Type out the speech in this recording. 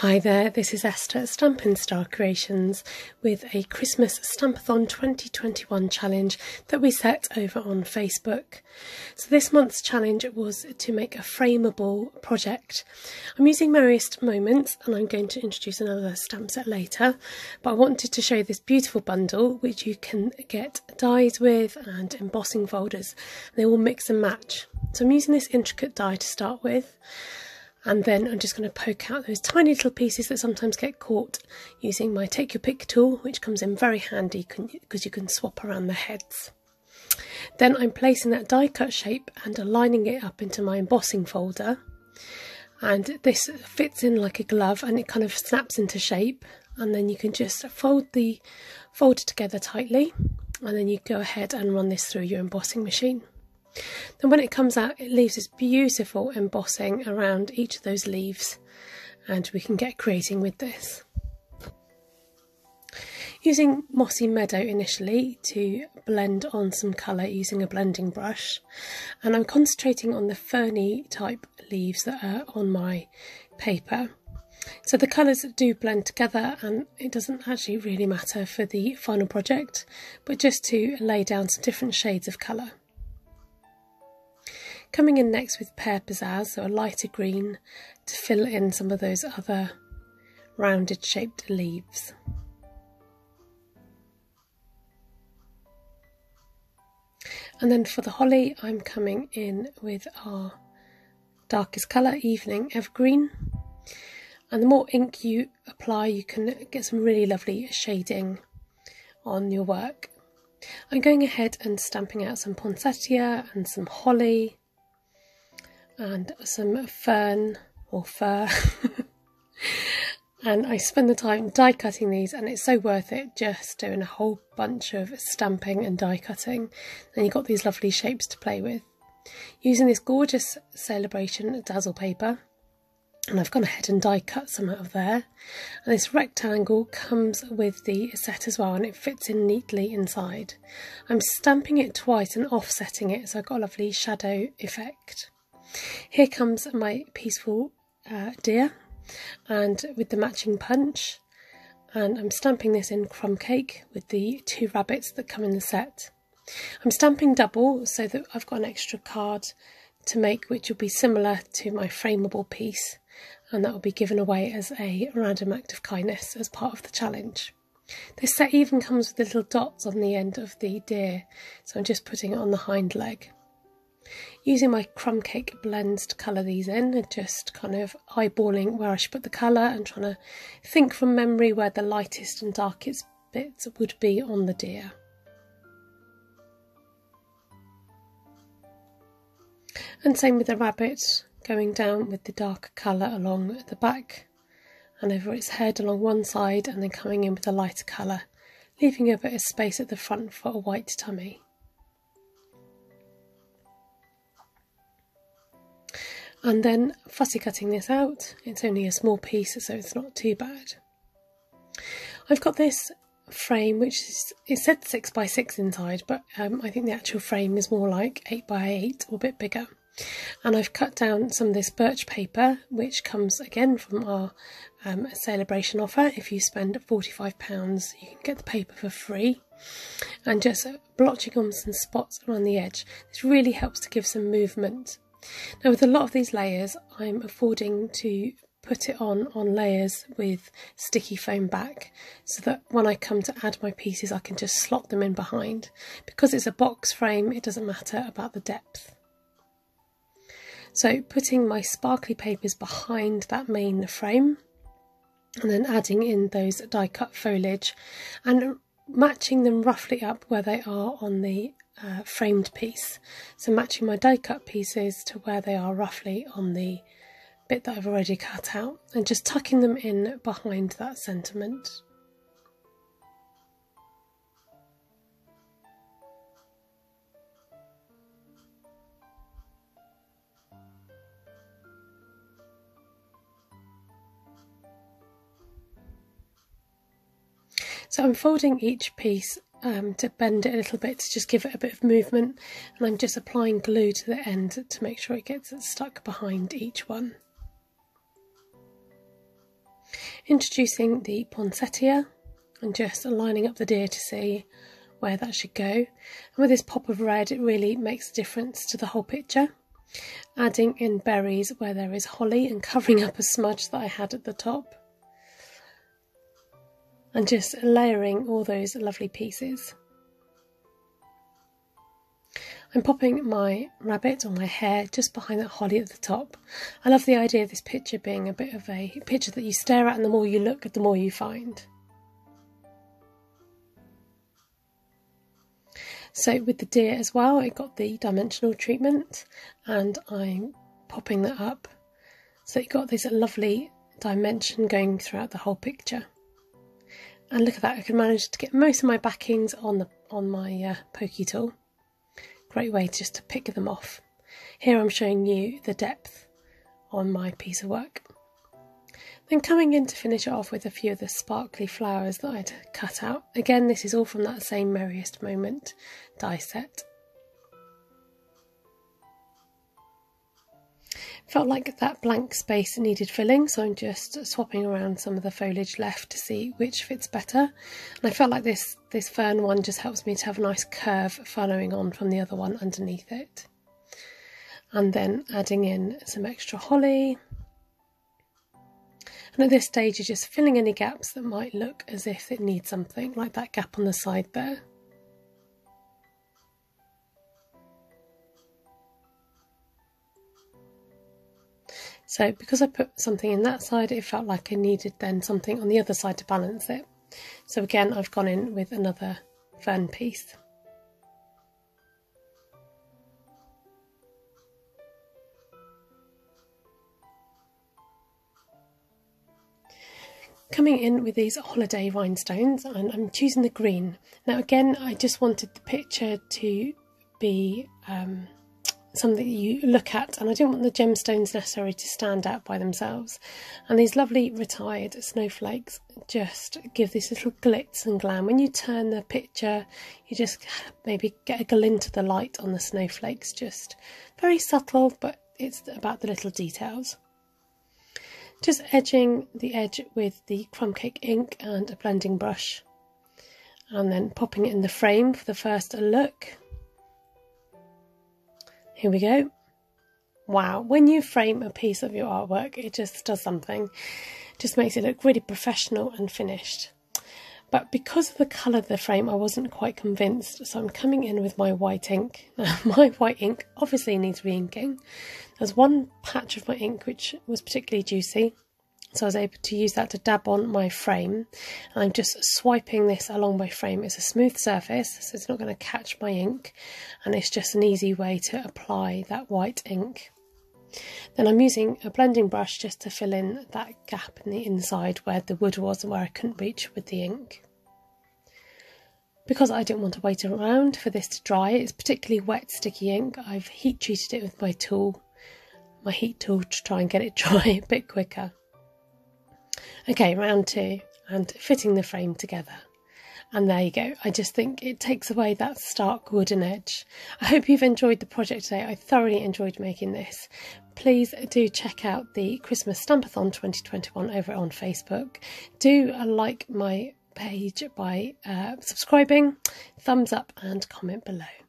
Hi there, this is Esther at Stampin' Star Creations with a Christmas Stampathon 2021 challenge that we set over on Facebook. So this month's challenge was to make a frameable project. I'm using Merriest Moments and I'm going to introduce another stamp set later, but I wanted to show this beautiful bundle which you can get dies with and embossing folders. They all mix and match. So I'm using this intricate die to start with and then I'm just going to poke out those tiny little pieces that sometimes get caught using my take your pick tool which comes in very handy because you can swap around the heads. Then I'm placing that die cut shape and aligning it up into my embossing folder and this fits in like a glove and it kind of snaps into shape and then you can just fold the folder together tightly and then you go ahead and run this through your embossing machine. Then when it comes out, it leaves this beautiful embossing around each of those leaves and we can get creating with this. Using Mossy Meadow initially to blend on some colour using a blending brush and I'm concentrating on the ferny type leaves that are on my paper. So the colours do blend together and it doesn't actually really matter for the final project but just to lay down some different shades of colour. Coming in next with Pear Pizzazz, so a lighter green to fill in some of those other rounded shaped leaves. And then for the holly, I'm coming in with our darkest colour, Evening Evergreen. And the more ink you apply, you can get some really lovely shading on your work. I'm going ahead and stamping out some poinsettia and some holly and some fern or fur. and I spend the time die cutting these and it's so worth it just doing a whole bunch of stamping and die cutting. Then you've got these lovely shapes to play with. Using this gorgeous celebration dazzle paper and I've gone ahead and die cut some out of there and this rectangle comes with the set as well and it fits in neatly inside. I'm stamping it twice and offsetting it so I've got a lovely shadow effect. Here comes my peaceful uh, deer and with the matching punch and I'm stamping this in crumb cake with the two rabbits that come in the set. I'm stamping double so that I've got an extra card to make which will be similar to my frameable piece and that will be given away as a random act of kindness as part of the challenge. This set even comes with little dots on the end of the deer so I'm just putting it on the hind leg. Using my crumb cake blends to colour these in and just kind of eyeballing where I should put the colour and trying to think from memory where the lightest and darkest bits would be on the deer. And same with the rabbit, going down with the darker colour along the back and over its head along one side and then coming in with a lighter colour, leaving a bit of space at the front for a white tummy. And then fussy cutting this out. It's only a small piece so it's not too bad. I've got this frame which is it said 6 by 6 inside but um, I think the actual frame is more like 8 by 8 or a bit bigger. And I've cut down some of this birch paper which comes again from our um, celebration offer. If you spend £45 you can get the paper for free. And just blotching on some spots around the edge. This really helps to give some movement now with a lot of these layers I'm affording to put it on on layers with sticky foam back so that when I come to add my pieces I can just slot them in behind. Because it's a box frame it doesn't matter about the depth. So putting my sparkly papers behind that main frame and then adding in those die cut foliage and matching them roughly up where they are on the uh, framed piece. So matching my die cut pieces to where they are roughly on the bit that I've already cut out and just tucking them in behind that sentiment. So I'm folding each piece um, to bend it a little bit to just give it a bit of movement and I'm just applying glue to the end to make sure it gets stuck behind each one. Introducing the poinsettia and just lining up the deer to see where that should go. And with this pop of red, it really makes a difference to the whole picture. Adding in berries where there is holly and covering up a smudge that I had at the top. And just layering all those lovely pieces. I'm popping my rabbit or my hare just behind that holly at the top. I love the idea of this picture being a bit of a picture that you stare at and the more you look, the more you find. So with the deer as well, I got the dimensional treatment and I'm popping that up. So you got this lovely dimension going throughout the whole picture. And look at that, I can manage to get most of my backings on the on my uh, pokey tool. Great way just to pick them off. Here I'm showing you the depth on my piece of work. Then coming in to finish it off with a few of the sparkly flowers that I'd cut out. Again, this is all from that same Merriest Moment die set. Felt like that blank space needed filling, so I'm just swapping around some of the foliage left to see which fits better. And I felt like this, this fern one just helps me to have a nice curve following on from the other one underneath it. And then adding in some extra holly, and at this stage, you're just filling any gaps that might look as if it needs something, like that gap on the side there. So because I put something in that side, it felt like I needed then something on the other side to balance it. So again, I've gone in with another fern piece. coming in with these holiday rhinestones and I'm choosing the green. Now again I just wanted the picture to be um, something you look at and I didn't want the gemstones necessarily to stand out by themselves. And these lovely retired snowflakes just give this little glitz and glam. When you turn the picture you just maybe get a glint of the light on the snowflakes just very subtle but it's about the little details. Just edging the edge with the crumb cake ink and a blending brush and then popping it in the frame for the first look. Here we go. Wow, when you frame a piece of your artwork, it just does something. It just makes it look really professional and finished. But because of the colour of the frame, I wasn't quite convinced, so I'm coming in with my white ink. Now, my white ink obviously needs re-inking. There's one patch of my ink which was particularly juicy, so I was able to use that to dab on my frame. And I'm just swiping this along my frame. It's a smooth surface, so it's not going to catch my ink, and it's just an easy way to apply that white ink. Then I'm using a blending brush just to fill in that gap in the inside where the wood was and where I couldn't reach with the ink. Because I didn't want to wait around for this to dry, it's particularly wet sticky ink, I've heat treated it with my tool, my heat tool to try and get it dry a bit quicker. Okay, round two, and fitting the frame together. And there you go. I just think it takes away that stark wooden edge. I hope you've enjoyed the project today. I thoroughly enjoyed making this. Please do check out the Christmas Stampathon 2021 over on Facebook. Do like my page by uh, subscribing, thumbs up, and comment below.